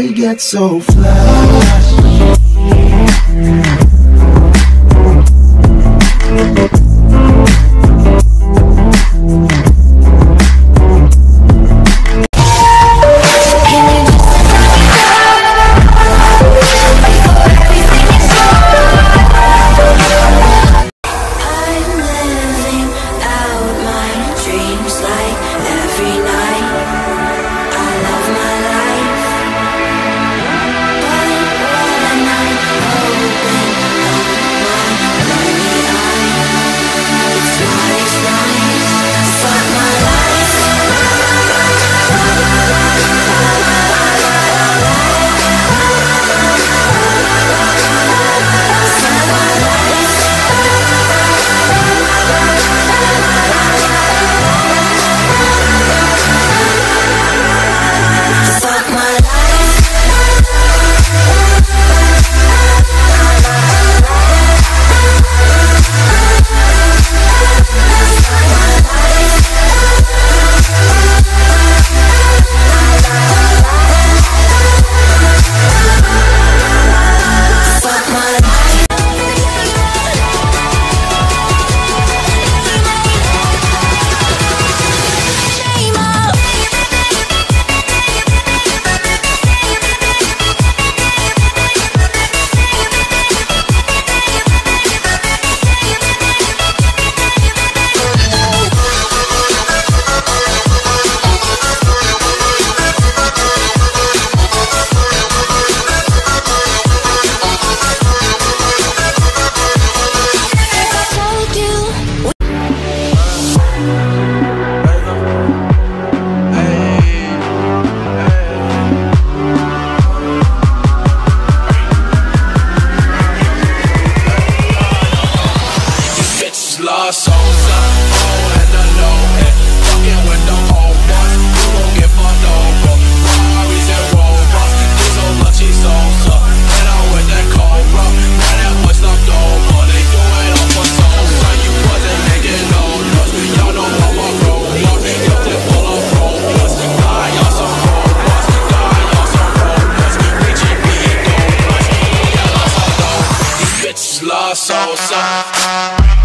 I get so flash. Salsa.